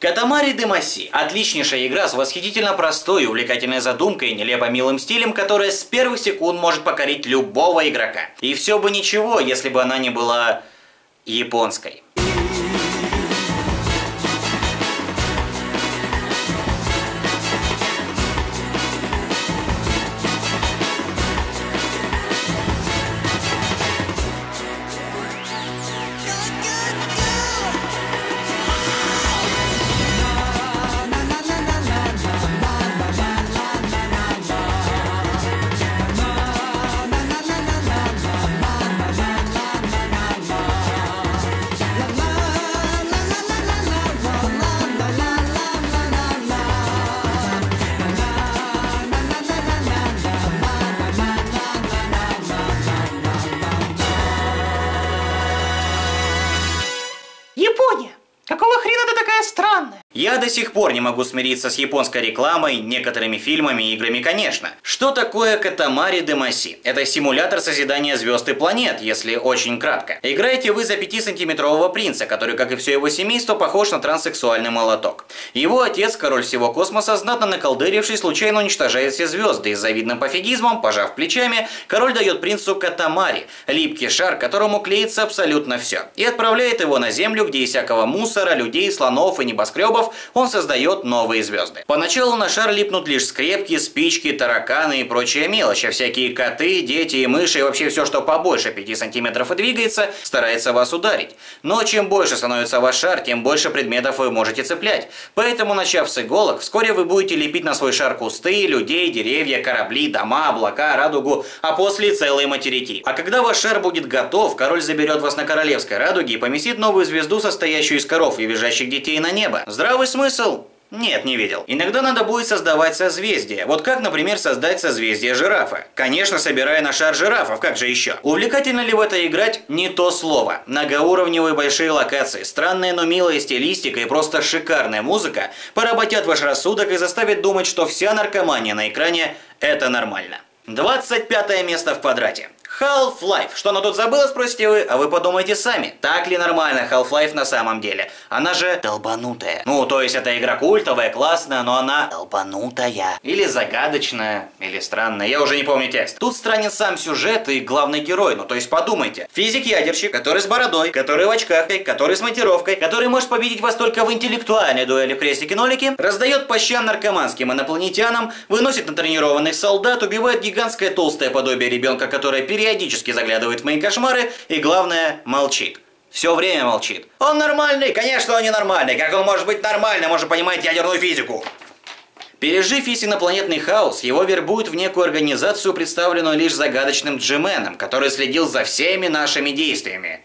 Катамари Демаси – отличнейшая игра с восхитительно простой увлекательной задумкой и нелепо милым стилем, которая с первых секунд может покорить любого игрока. И все бы ничего, если бы она не была японской. Странная? Я до сих пор не могу смириться с японской рекламой, некоторыми фильмами и играми, конечно. Что такое Катамари Демаси? Это симулятор созидания звезд и планет, если очень кратко. Играете вы за 5-сантиметрового принца, который, как и все его семейство, похож на транссексуальный молоток. Его отец, король всего космоса, знатно наколдыривший, случайно уничтожает все звезды, и с завидным пофигизмом, пожав плечами, король дает принцу Катамари, липкий шар, которому клеится абсолютно все, и отправляет его на Землю, где из всякого мусора, людей, слонов и небоскребов он создает новые звезды. Поначалу на шар липнут лишь скрепки, спички, тараканы и прочая мелочь, а всякие коты, дети и мыши и вообще все, что побольше 5 сантиметров и двигается, старается вас ударить. Но чем больше становится ваш шар, тем больше предметов вы можете цеплять. Поэтому, начав с иголок, вскоре вы будете лепить на свой шар кусты, людей, деревья, корабли, дома, облака, радугу, а после целые материки. А когда ваш шар будет готов, король заберет вас на королевской радуге и поместит новую звезду, состоящую из коров и визжащих детей на небо. Здравствуйте! Здравый смысл? Нет, не видел. Иногда надо будет создавать созвездия. Вот как, например, создать созвездие жирафа? Конечно, собирая на шар жирафов, как же еще? Увлекательно ли в это играть? Не то слово. Многоуровневые большие локации, странная, но милая стилистика и просто шикарная музыка поработят ваш рассудок и заставят думать, что вся наркомания на экране – это нормально. 25 место в квадрате. Half-Life. Что она тут забыла, спросите вы? А вы подумайте сами. Так ли нормально Half-Life на самом деле? Она же долбанутая. Ну, то есть это игра культовая, классная, но она долбанутая. Или загадочная, или странная. Я уже не помню текст. Тут странен сам сюжет и главный герой. Ну, то есть подумайте. Физик-ядерщик, который с бородой, который в очках, который с монтировкой, который может победить вас только в интеллектуальной дуэли в крестике-нолике, раздает по наркоманским инопланетянам, выносит на тренированных солдат, убивает гигантское толстое подобие ребенка, которое пере периодически заглядывает в мои кошмары и, главное, молчит. Все время молчит. Он нормальный? Конечно, он не нормальный. Как он может быть нормальным? Он же понимает ядерную физику. Пережив весь инопланетный хаос, его вербуют в некую организацию, представленную лишь загадочным Джименом, который следил за всеми нашими действиями.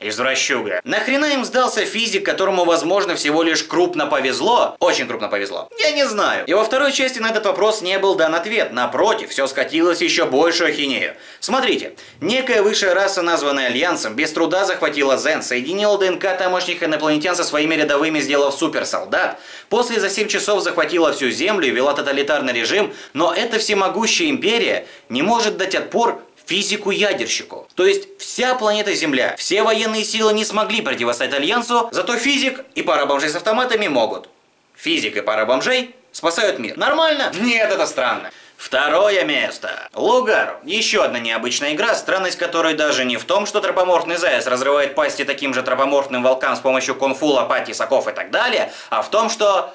Извращуга. Нахрена им сдался физик, которому, возможно, всего лишь крупно повезло? Очень крупно повезло. Я не знаю. И во второй части на этот вопрос не был дан ответ. Напротив, все скатилось еще большую ахинею. Смотрите. Некая высшая раса, названная Альянсом, без труда захватила Зен, соединила ДНК тамошних инопланетян со своими рядовыми, сделав суперсолдат. После за 7 часов захватила всю Землю и вела тоталитарный режим, но эта всемогущая империя не может дать отпор физику-ядерщику. То есть вся планета Земля, все военные силы не смогли противостоять Альянсу, зато физик и пара бомжей с автоматами могут. Физик и пара бомжей спасают мир. Нормально? Нет, это странно. Второе место. Лугар. Еще одна необычная игра, странность которой даже не в том, что тропоморфный заяц разрывает пасти таким же тропоморфным волкам с помощью кунфу, лопати, соков и так далее, а в том, что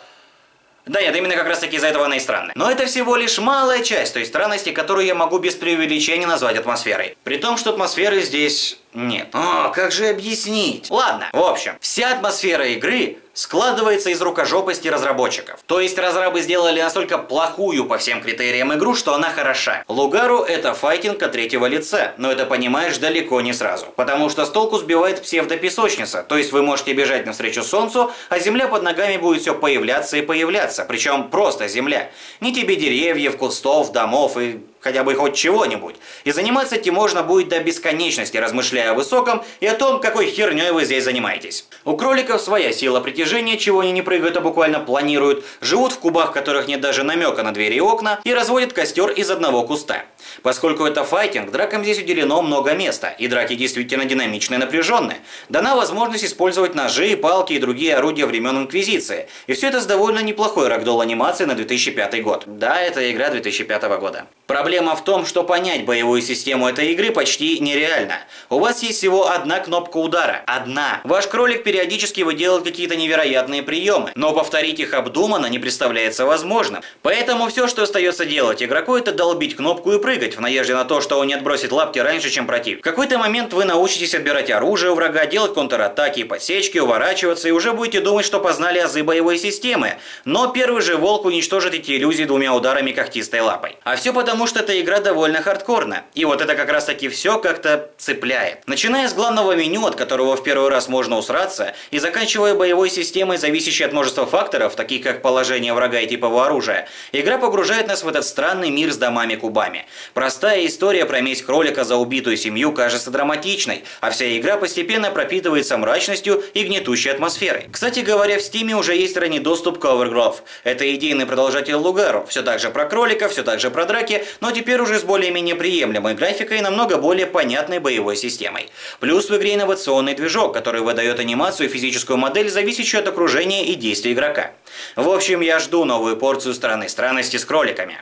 да нет, именно как раз таки из-за этого она и странная. Но это всего лишь малая часть той странности, которую я могу без преувеличения назвать атмосферой. При том, что атмосферы здесь нет. О, как же объяснить? Ладно, в общем, вся атмосфера игры складывается из рукожопости разработчиков. То есть разрабы сделали настолько плохую по всем критериям игру, что она хороша. Лугару это файтинг от третьего лица, но это понимаешь далеко не сразу. Потому что с толку сбивает псевдопесочница, то есть вы можете бежать навстречу солнцу, а земля под ногами будет все появляться и появляться, причем просто земля. Не тебе деревьев, кустов, домов и хотя бы хоть чего-нибудь. И заниматься этим можно будет до бесконечности, размышляя о высоком и о том, какой херней вы здесь занимаетесь. У кроликов своя сила притяжения, чего они не прыгают, а буквально планируют, живут в кубах, в которых нет даже намека на двери и окна, и разводят костер из одного куста. Поскольку это файтинг, дракам здесь уделено много места, и драки действительно динамичные и напряженные. Дана возможность использовать ножи, палки и другие орудия времен Инквизиции. И все это с довольно неплохой рагдол анимацией на 2005 год. Да, это игра 2005 года. Проблема в том, что понять боевую систему этой игры почти нереально. У вас есть всего одна кнопка удара. Одна. Ваш кролик периодически выделывает какие-то невероятные приемы, но повторить их обдуманно не представляется возможным. Поэтому все, что остается делать игроку, это долбить кнопку и прыгать, в надежде на то, что он не отбросит лапки раньше, чем против. В какой-то момент вы научитесь отбирать оружие у врага, делать контратаки и подсечки, уворачиваться, и уже будете думать, что познали азы боевой системы. Но первый же волк уничтожит эти иллюзии двумя ударами когтистой лапой. А все потому что эта игра довольно хардкорна. И вот это как раз таки все как-то цепляет. Начиная с главного меню, от которого в первый раз можно усраться, и заканчивая боевой системой, зависящей от множества факторов, таких как положение врага и типового оружия, игра погружает нас в этот странный мир с домами-кубами. Простая история про месть кролика за убитую семью кажется драматичной, а вся игра постепенно пропитывается мрачностью и гнетущей атмосферой. Кстати говоря, в Стиме уже есть ранний доступ к Overgrowth. Это идейный продолжатель Лугару. Все так же про кролика, все так же про драки, но теперь уже с более-менее приемлемой графикой и намного более понятной боевой системой. Плюс в игре инновационный движок, который выдает анимацию и физическую модель, зависящую от окружения и действий игрока. В общем, я жду новую порцию страны странности с кроликами.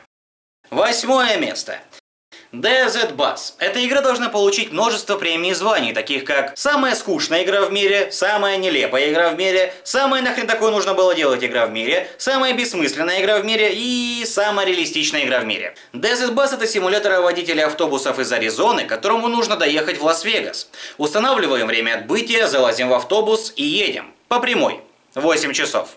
Восьмое место. DZ Bus. Эта игра должна получить множество премий и званий, таких как «Самая скучная игра в мире», «Самая нелепая игра в мире», «Самая нахрен такое нужно было делать игра в мире», «Самая бессмысленная игра в мире» и «Самая реалистичная игра в мире». DZ Bus это симулятор водителя автобусов из Аризоны, которому нужно доехать в Лас-Вегас. Устанавливаем время отбытия, залазим в автобус и едем. По прямой. 8 часов.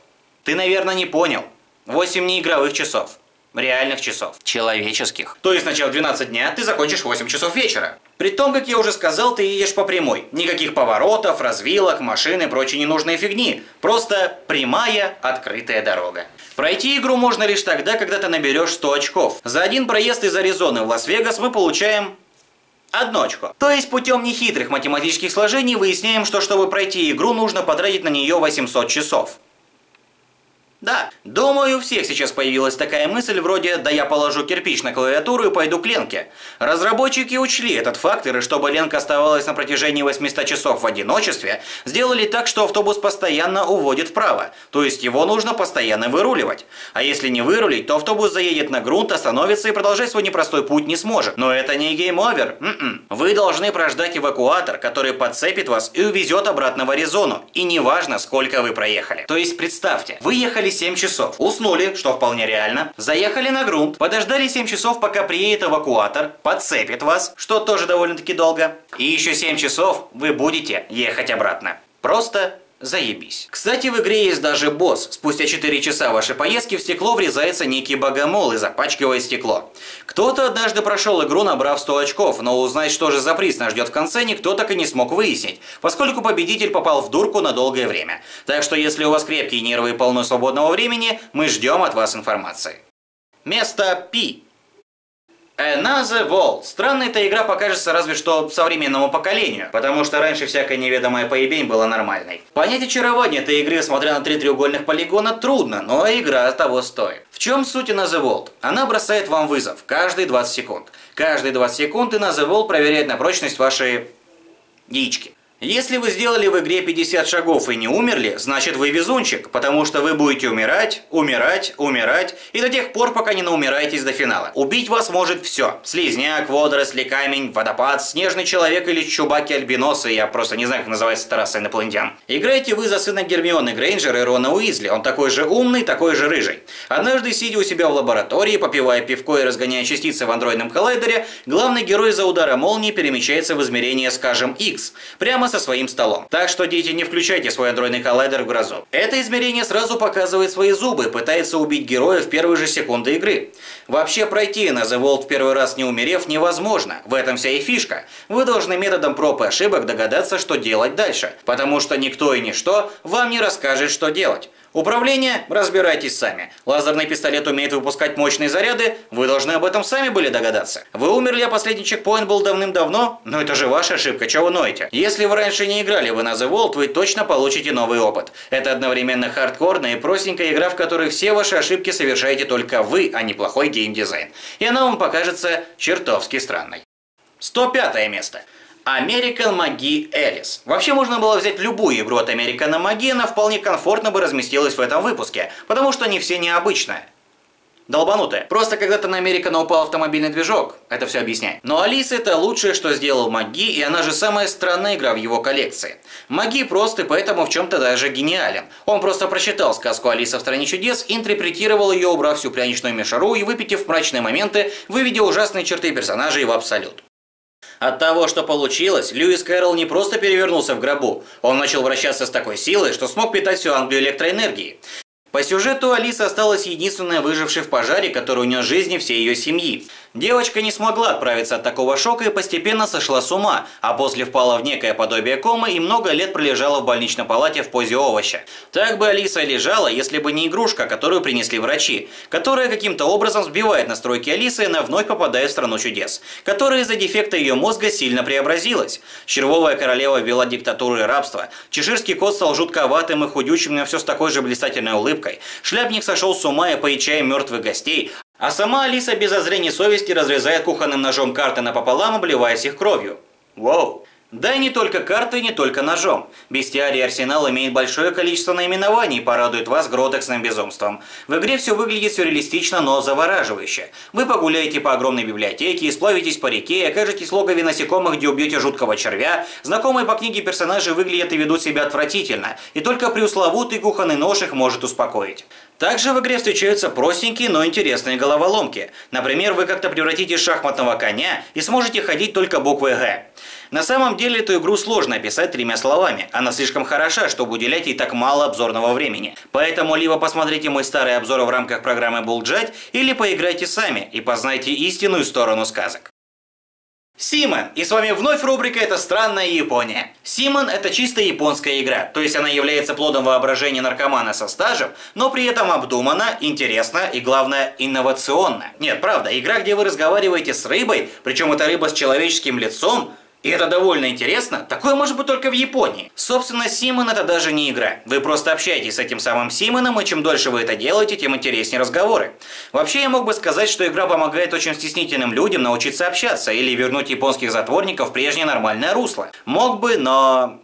Ты, наверное, не понял. 8 неигровых часов реальных часов. Человеческих. То есть сначала 12 дня ты закончишь 8 часов вечера. При том, как я уже сказал, ты едешь по прямой. Никаких поворотов, развилок, машин и прочей ненужной фигни. Просто прямая, открытая дорога. Пройти игру можно лишь тогда, когда ты наберешь 100 очков. За один проезд из Аризоны в Лас-Вегас мы получаем Одно очко. То есть путем нехитрых математических сложений выясняем, что чтобы пройти игру, нужно потратить на нее 800 часов. Да, думаю, у всех сейчас появилась такая мысль вроде «да я положу кирпич на клавиатуру и пойду к Ленке». Разработчики учли этот фактор, и чтобы Ленка оставалась на протяжении 800 часов в одиночестве, сделали так, что автобус постоянно уводит вправо, то есть его нужно постоянно выруливать. А если не вырулить, то автобус заедет на грунт, остановится и продолжать свой непростой путь не сможет. Но это не game over. М-м. Вы должны прождать эвакуатор, который подцепит вас и увезет обратно в Аризону. И неважно, сколько вы проехали. То есть представьте, вы ехали 7 часов. Уснули, что вполне реально. Заехали на грунт, подождали 7 часов, пока приедет эвакуатор, подцепит вас, что тоже довольно-таки долго. И еще 7 часов вы будете ехать обратно. Просто Заебись. Кстати, в игре есть даже босс. Спустя 4 часа вашей поездки в стекло врезается некий богомол и запачкивает стекло. Кто-то однажды прошел игру, набрав 100 очков, но узнать, что же за приз нас ждет в конце, никто так и не смог выяснить, поскольку победитель попал в дурку на долгое время. Так что если у вас крепкие нервы и полно свободного времени, мы ждем от вас информации. Место Пи. Another World. Странная эта игра покажется разве что современному поколению, потому что раньше всякая неведомая поебень была нормальной. Понять очарование этой игры, смотря на три треугольных полигона, трудно, но игра того стоит. В чем суть Another World? Она бросает вам вызов каждые 20 секунд. Каждые 20 секунд Another World проверяет на прочность вашей яички. Если вы сделали в игре 50 шагов и не умерли, значит вы везунчик, потому что вы будете умирать, умирать, умирать, и до тех пор, пока не наумираетесь до финала. Убить вас может все. Слизняк, водоросли, камень, водопад, снежный человек или чубаки-альбиносы, я просто не знаю, как называется трасса инопланетян. Играете вы за сына Гермионы Грейнджера и Рона Уизли, он такой же умный, такой же рыжий. Однажды, сидя у себя в лаборатории, попивая пивко и разгоняя частицы в андроидном коллайдере, главный герой за удара молнии перемещается в измерение, скажем, X. Прямо со своим столом. Так что, дети, не включайте свой андроидный коллайдер в грозу. Это измерение сразу показывает свои зубы, пытается убить героя в первые же секунды игры. Вообще пройти на The Vault в первый раз не умерев невозможно. В этом вся и фишка. Вы должны методом проб и ошибок догадаться, что делать дальше. Потому что никто и ничто вам не расскажет, что делать. Управление? Разбирайтесь сами. Лазерный пистолет умеет выпускать мощные заряды? Вы должны об этом сами были догадаться. Вы умерли, а последний чекпоинт был давным-давно? Но это же ваша ошибка, чего вы ноете? Если вы раньше не играли в Another World, вы точно получите новый опыт. Это одновременно хардкорная и простенькая игра, в которой все ваши ошибки совершаете только вы, а не плохой геймдизайн. И она вам покажется чертовски странной. 105 место. American Magi Alice. Вообще можно было взять любую игру от American Magi, она вполне комфортно бы разместилась в этом выпуске, потому что они все необычные. Долбанутая. Просто когда-то на Американа упал автомобильный движок. Это все объясняет. Но Алиса это лучшее, что сделал Маги, и она же самая странная игра в его коллекции. Маги прост и поэтому в чем-то даже гениален. Он просто прочитал сказку Алиса в стране чудес, интерпретировал ее, убрав всю пряничную мишару и выпитив мрачные моменты, выведя ужасные черты персонажей в абсолют. От того, что получилось, Льюис Кэрролл не просто перевернулся в гробу, он начал вращаться с такой силой, что смог питать всю Англию электроэнергией. По сюжету Алиса осталась единственная выжившей в пожаре, который унес жизни всей ее семьи. Девочка не смогла отправиться от такого шока и постепенно сошла с ума, а после впала в некое подобие комы и много лет пролежала в больничной палате в позе овоща. Так бы Алиса лежала, если бы не игрушка, которую принесли врачи, которая каким-то образом сбивает настройки Алисы и она вновь попадает в страну чудес, которая из-за дефекта ее мозга сильно преобразилась. Червовая королева ввела диктатуру и рабство, чеширский кот стал жутковатым и худючим, но все с такой же блистательной улыбкой, шляпник сошел с ума и поедчая мертвых гостей, а сама Алиса без озрения совести разрезает кухонным ножом карты напополам, обливаясь их кровью. Воу. Да и не только карты, не только ножом. Бестиарий Арсенал имеет большое количество наименований и порадует вас гротексным безумством. В игре все выглядит сюрреалистично, но завораживающе. Вы погуляете по огромной библиотеке, сплавитесь по реке, окажетесь в логове насекомых, где убьете жуткого червя. Знакомые по книге персонажи выглядят и ведут себя отвратительно, и только преусловутый кухонный нож их может успокоить. Также в игре встречаются простенькие, но интересные головоломки. Например, вы как-то превратите шахматного коня и сможете ходить только буквой «Г». На самом деле эту игру сложно описать тремя словами. Она слишком хороша, чтобы уделять ей так мало обзорного времени. Поэтому либо посмотрите мой старый обзор в рамках программы Булджать, или поиграйте сами и познайте истинную сторону сказок. Симон, и с вами вновь рубрика «Это странная Япония». Симон – это чисто японская игра, то есть она является плодом воображения наркомана со стажем, но при этом обдумана, интересна и, главное, инновационна. Нет, правда, игра, где вы разговариваете с рыбой, причем это рыба с человеческим лицом, и это довольно интересно. Такое может быть только в Японии. Собственно, Симон это даже не игра. Вы просто общаетесь с этим самым Симоном, и чем дольше вы это делаете, тем интереснее разговоры. Вообще, я мог бы сказать, что игра помогает очень стеснительным людям научиться общаться или вернуть японских затворников в прежнее нормальное русло. Мог бы, но...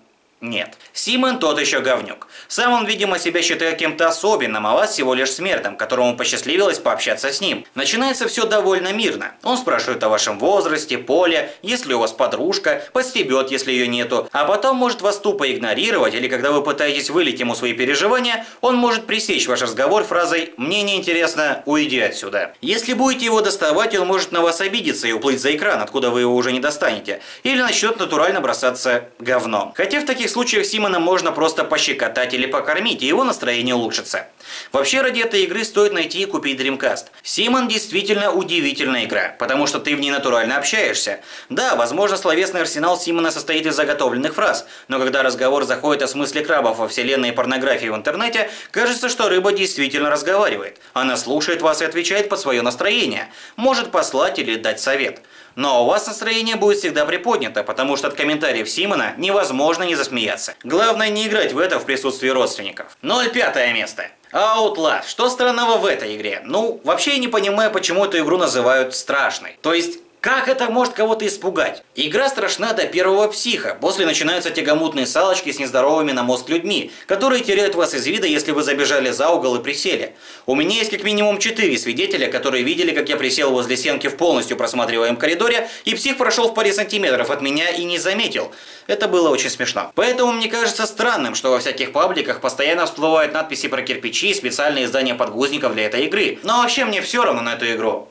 Нет. Симон тот еще говнюк. Сам он, видимо, себя считает кем-то особенным, а вас всего лишь смертным, которому посчастливилось пообщаться с ним. Начинается все довольно мирно. Он спрашивает о вашем возрасте, поле, есть ли у вас подружка, постебет, если ее нету, а потом может вас тупо игнорировать, или когда вы пытаетесь вылить ему свои переживания, он может пресечь ваш разговор фразой «мне неинтересно, уйди отсюда». Если будете его доставать, он может на вас обидеться и уплыть за экран, откуда вы его уже не достанете, или начнет натурально бросаться говном. Хотя в таких случаях Симона можно просто пощекотать или покормить, и его настроение улучшится. Вообще ради этой игры стоит найти и купить Dreamcast. Симон действительно удивительная игра, потому что ты в ней натурально общаешься. Да, возможно, словесный арсенал Симона состоит из заготовленных фраз, но когда разговор заходит о смысле крабов во вселенной порнографии в интернете, кажется, что рыба действительно разговаривает. Она слушает вас и отвечает под свое настроение, может послать или дать совет. Но у вас настроение будет всегда приподнято, потому что от комментариев Симона невозможно не засмеяться. Главное не играть в это в присутствии родственников. 0,5 место. Outlast. Что странного в этой игре? Ну, вообще я не понимаю, почему эту игру называют страшной. То есть, как это может кого-то испугать? Игра страшна до первого психа. После начинаются тягомутные салочки с нездоровыми на мозг людьми, которые теряют вас из вида, если вы забежали за угол и присели. У меня есть как минимум четыре свидетеля, которые видели, как я присел возле стенки в полностью просматриваемом коридоре, и псих прошел в паре сантиметров от меня и не заметил. Это было очень смешно. Поэтому мне кажется странным, что во всяких пабликах постоянно всплывают надписи про кирпичи и специальные издания подгузников для этой игры. Но вообще мне все равно на эту игру.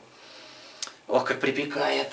Ох, как припекает.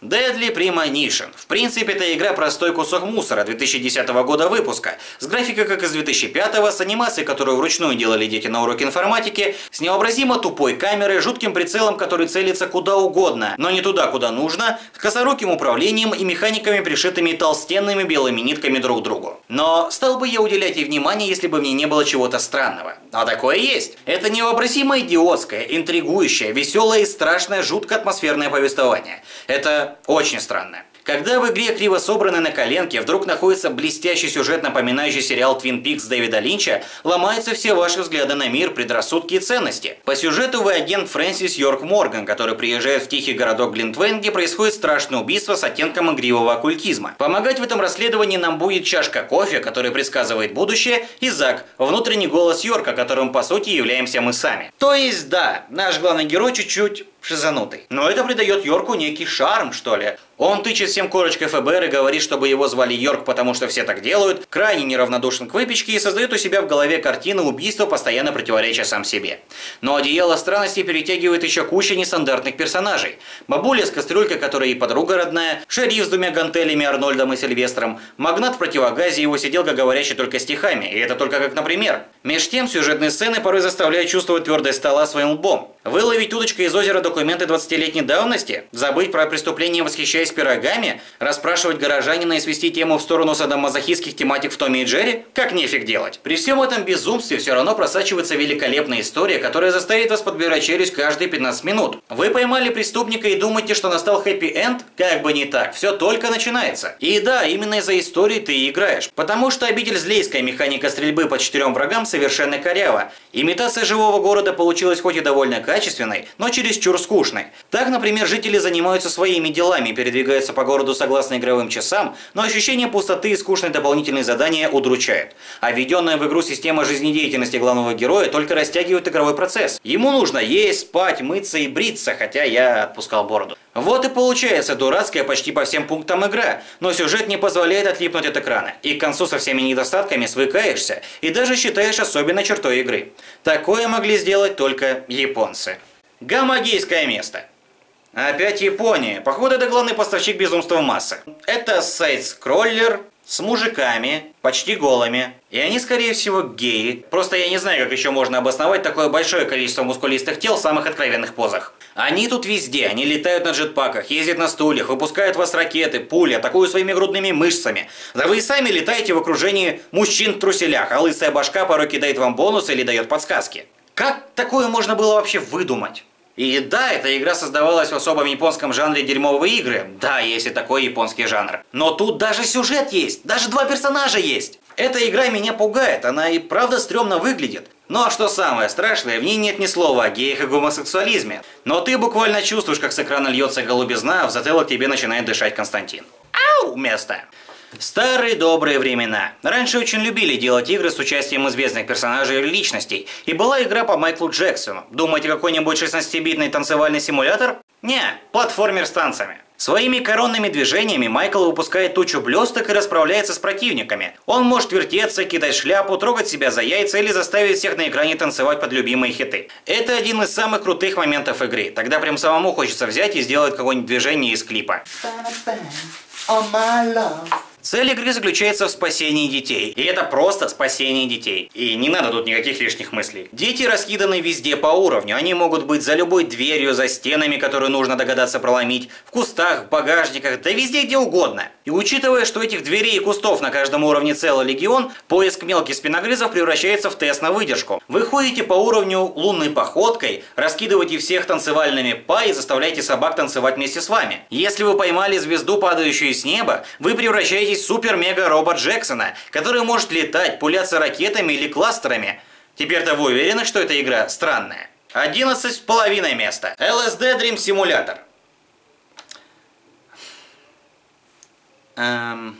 Deadly Premonition. В принципе, это игра простой кусок мусора 2010 года выпуска, с графикой как из 2005, с анимацией, которую вручную делали дети на уроке информатики, с невообразимо тупой камерой, жутким прицелом, который целится куда угодно, но не туда, куда нужно, с косоруким управлением и механиками, пришитыми толстенными белыми нитками друг к другу. Но стал бы я уделять ей внимание, если бы мне не было чего-то странного. А такое есть. Это невообразимо идиотское, интригующее, веселое и страшное, жутко атмосферное повествование. Это очень странно. Когда в игре криво собранной на коленке вдруг находится блестящий сюжет, напоминающий сериал Твин Пикс Дэвида Линча, ломаются все ваши взгляды на мир, предрассудки и ценности. По сюжету вы агент Фрэнсис Йорк Морган, который приезжает в тихий городок Глинтвейн, где происходит страшное убийство с оттенком игривого оккультизма. Помогать в этом расследовании нам будет чашка кофе, который предсказывает будущее, и Зак, внутренний голос Йорка, которым по сути являемся мы сами. То есть да, наш главный герой чуть-чуть шизанутый. Но это придает Йорку некий шарм, что ли. Он тычет всем корочкой ФБР и говорит, чтобы его звали Йорк, потому что все так делают, крайне неравнодушен к выпечке и создает у себя в голове картину убийства, постоянно противореча сам себе. Но одеяло странностей перетягивает еще куча нестандартных персонажей. Бабуля с кастрюлькой, которая и подруга родная, шериф с двумя гантелями Арнольдом и Сильвестром, магнат в противогазе его сиделка, говорящий только стихами, и это только как например. Меж тем, сюжетные сцены порой заставляют чувствовать твердость стола своим лбом. Выловить удочкой из озера документы 20-летней давности? Забыть про преступление, восхищаясь пирогами? Расспрашивать горожанина и свести тему в сторону садомазохистских тематик в Томе и Джерри? Как нефиг делать? При всем этом безумстве все равно просачивается великолепная история, которая заставит вас подбирать челюсть каждые 15 минут. Вы поймали преступника и думаете, что настал хэппи-энд? Как бы не так, все только начинается. И да, именно из-за истории ты и играешь. Потому что обитель злейская механика стрельбы по четырем врагам совершенно корява. Имитация живого города получилась хоть и довольно качественной, но чересчур скучной. Так, например, жители занимаются своими делами передвигаются по городу согласно игровым часам, но ощущение пустоты и скучные дополнительные задания удручает. А введенная в игру система жизнедеятельности главного героя только растягивает игровой процесс. Ему нужно есть, спать, мыться и бриться, хотя я отпускал бороду. Вот и получается дурацкая почти по всем пунктам игра, но сюжет не позволяет отлипнуть от экрана, и к концу со всеми недостатками свыкаешься и даже считаешь особенной чертой игры. Такое могли сделать только японцы. Гамагейское место. Опять Япония. Походу, это главный поставщик безумства в массы. Это сайт-скроллер, с мужиками, почти голыми. И они, скорее всего, геи. Просто я не знаю, как еще можно обосновать такое большое количество мускулистых тел в самых откровенных позах. Они тут везде, они летают на джетпаках, ездят на стульях, выпускают вас ракеты, пули, атакуют своими грудными мышцами. Да вы и сами летаете в окружении мужчин в труселях, а лысая башка порой кидает вам бонусы или дает подсказки. Как такое можно было вообще выдумать? И да, эта игра создавалась в особом японском жанре дерьмовые игры. Да, есть и такой японский жанр. Но тут даже сюжет есть, даже два персонажа есть. Эта игра меня пугает, она и правда стрёмно выглядит. А что самое страшное, в ней нет ни слова о геях и гомосексуализме. Но ты буквально чувствуешь, как с экрана льется голубизна, а в затылок тебе начинает дышать Константин. Ау! Место. Старые добрые времена. Раньше очень любили делать игры с участием известных персонажей или личностей. И была игра по Майклу Джексону. Думаете, какой-нибудь 16-битный танцевальный симулятор? Не, платформер с танцами. Своими коронными движениями Майкл выпускает тучу блесток и расправляется с противниками. Он может вертеться, кидать шляпу, трогать себя за яйца или заставить всех на экране танцевать под любимые хиты. Это один из самых крутых моментов игры. Тогда прям самому хочется взять и сделать какое-нибудь движение из клипа. Oh, Цель игры заключается в спасении детей. И это просто спасение детей. И не надо тут никаких лишних мыслей. Дети раскиданы везде по уровню. Они могут быть за любой дверью, за стенами, которую нужно догадаться проломить, в кустах, в багажниках, да везде где угодно. И учитывая, что этих дверей и кустов на каждом уровне целый легион, поиск мелких спиногрызов превращается в тест на выдержку. Вы ходите по уровню лунной походкой, раскидываете всех танцевальными па и заставляете собак танцевать вместе с вами. Если вы поймали звезду, падающую с неба, вы превращаетесь супер-мега-робот Джексона, который может летать, пуляться ракетами или кластерами. Теперь-то вы уверены, что эта игра странная? 11 с половиной места. LSD Dream Simulator. Эм...